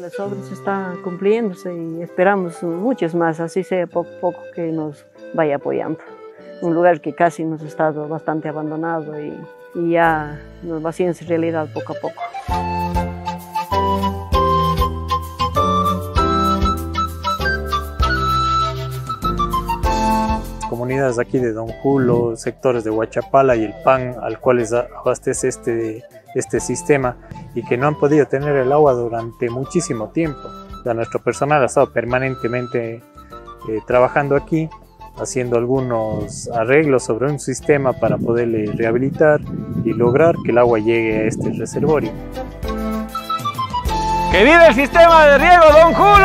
Las obras están cumpliéndose y esperamos muchos más, así sea poco a poco que nos vaya apoyando. Un lugar que casi nos ha estado bastante abandonado y, ya nos va haciendo realidad poco a poco. comunidades aquí de Don Julo, sectores de Huachapala y el PAN al cual abastece este, este sistema y que no han podido tener el agua durante muchísimo tiempo. nuestro personal ha estado permanentemente eh, trabajando aquí, haciendo algunos arreglos sobre un sistema para poderle rehabilitar y lograr que el agua llegue a este reservorio. ¡Que vive el sistema de riego Don Julo!